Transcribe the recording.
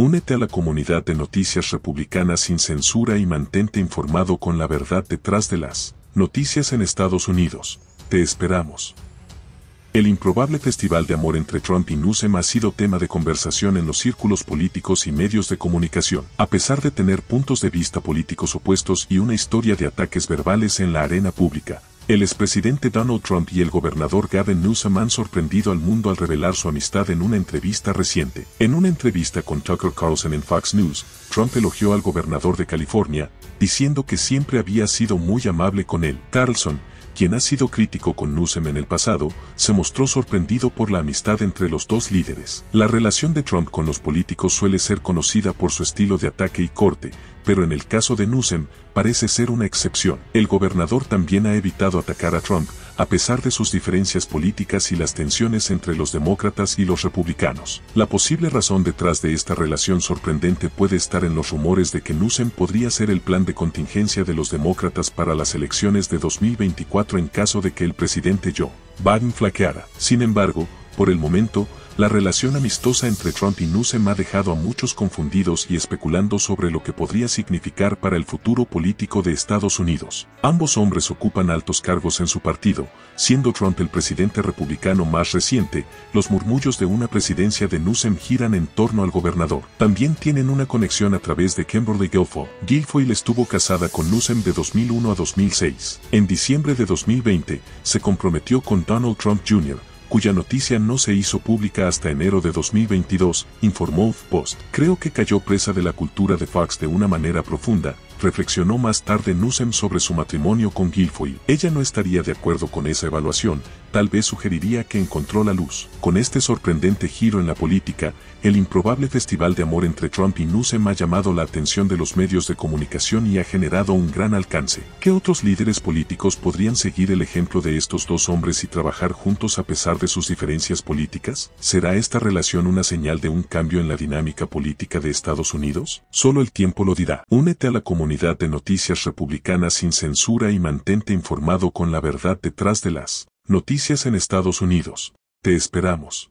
Únete a la comunidad de noticias republicanas sin censura y mantente informado con la verdad detrás de las noticias en Estados Unidos. Te esperamos. El improbable festival de amor entre Trump y Newsom ha sido tema de conversación en los círculos políticos y medios de comunicación, a pesar de tener puntos de vista políticos opuestos y una historia de ataques verbales en la arena pública. El expresidente Donald Trump y el gobernador Gavin Newsom han sorprendido al mundo al revelar su amistad en una entrevista reciente. En una entrevista con Tucker Carlson en Fox News, Trump elogió al gobernador de California, diciendo que siempre había sido muy amable con él. Carlson, quien ha sido crítico con Newsom en el pasado, se mostró sorprendido por la amistad entre los dos líderes. La relación de Trump con los políticos suele ser conocida por su estilo de ataque y corte, pero en el caso de Newsom, parece ser una excepción. El gobernador también ha evitado atacar a Trump, a pesar de sus diferencias políticas y las tensiones entre los demócratas y los republicanos. La posible razón detrás de esta relación sorprendente puede estar en los rumores de que Newsom podría ser el plan de contingencia de los demócratas para las elecciones de 2024 en caso de que el presidente Joe Biden flaqueara. Sin embargo, por el momento, la relación amistosa entre Trump y Newsom ha dejado a muchos confundidos y especulando sobre lo que podría significar para el futuro político de Estados Unidos. Ambos hombres ocupan altos cargos en su partido, siendo Trump el presidente republicano más reciente, los murmullos de una presidencia de Newsom giran en torno al gobernador. También tienen una conexión a través de Kimberly Guilfoyle. Guilfoyle estuvo casada con Newsom de 2001 a 2006. En diciembre de 2020, se comprometió con Donald Trump Jr., cuya noticia no se hizo pública hasta enero de 2022, informó Post. Creo que cayó presa de la cultura de Fox de una manera profunda, reflexionó más tarde Newsom sobre su matrimonio con Guilfoyle. Ella no estaría de acuerdo con esa evaluación, tal vez sugeriría que encontró la luz. Con este sorprendente giro en la política, el improbable festival de amor entre Trump y Newsom ha llamado la atención de los medios de comunicación y ha generado un gran alcance. ¿Qué otros líderes políticos podrían seguir el ejemplo de estos dos hombres y trabajar juntos a pesar de sus diferencias políticas? ¿Será esta relación una señal de un cambio en la dinámica política de Estados Unidos? Solo el tiempo lo dirá. Únete a la comunidad de noticias republicanas sin censura y mantente informado con la verdad detrás de las Noticias en Estados Unidos. Te esperamos.